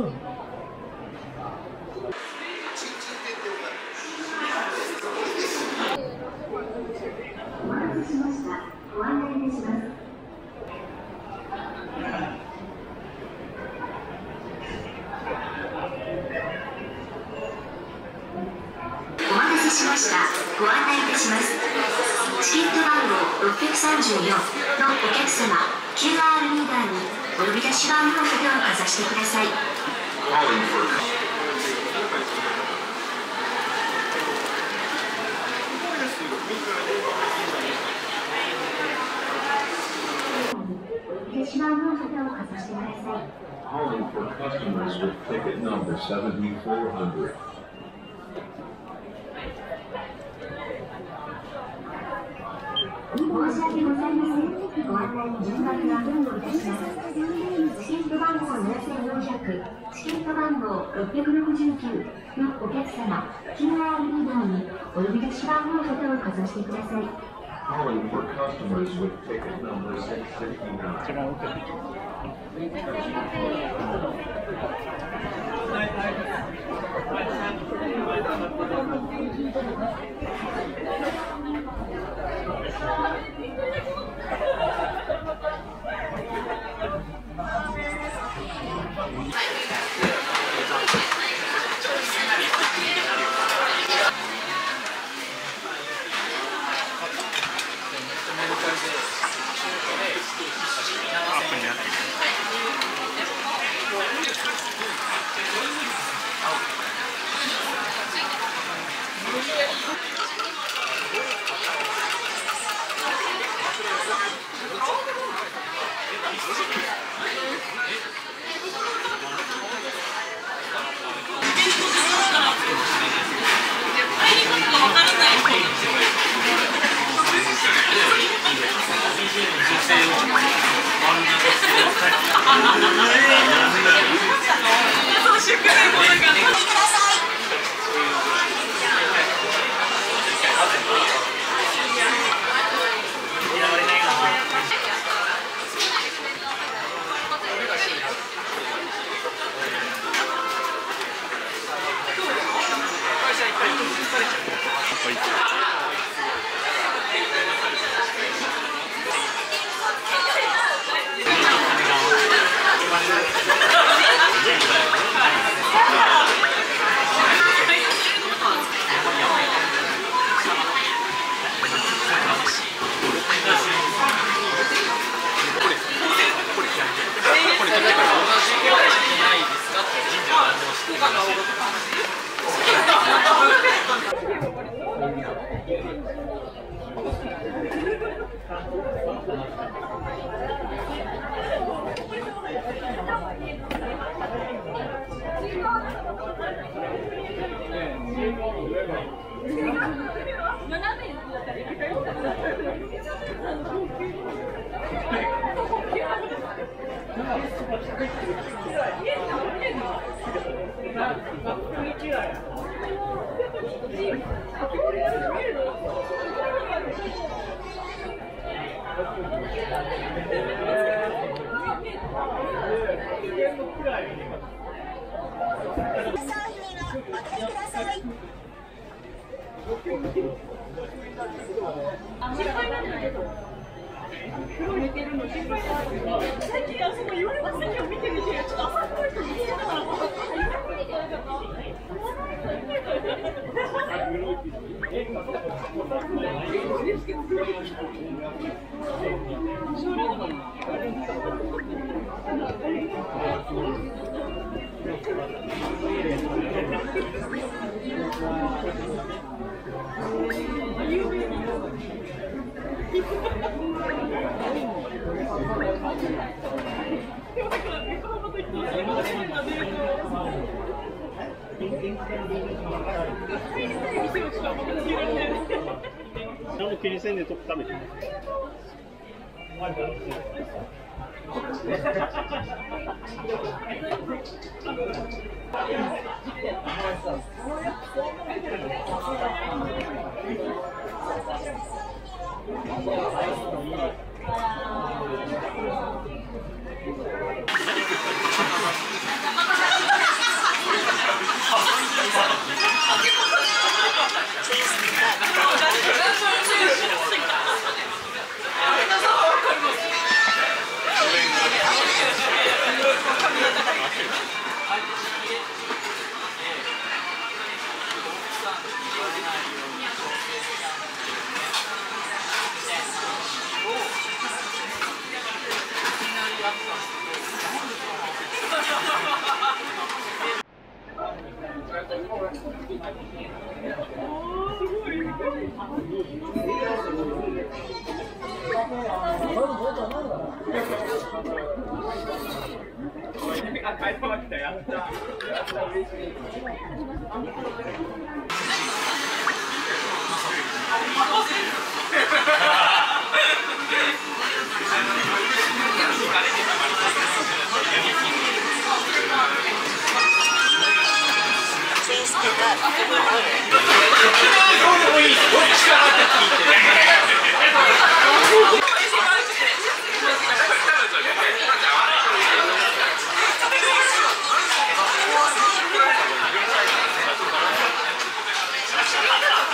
お待たせしました。ご案内いたします。お待たせしました。ご案内いたします。チケット番号634のお客様、QR リーダーにお呼び出し番号札をかざしてください。calling for customers with ticket number 7400. 申し訳ございません。ご案内の順番が変更いたします。チケット番号7400、チケット番号669のお客様、QR リーダーにお呼び出し番号札をかざしてください。Thank you. はい。ハハハハ!最近あた先を見てみてちょっと朝っぽい人見つけたから何も気にせんでと食べて。Thank you. あ、帰ってました。やった。やった、嬉し。い。どっちかなって聞いて。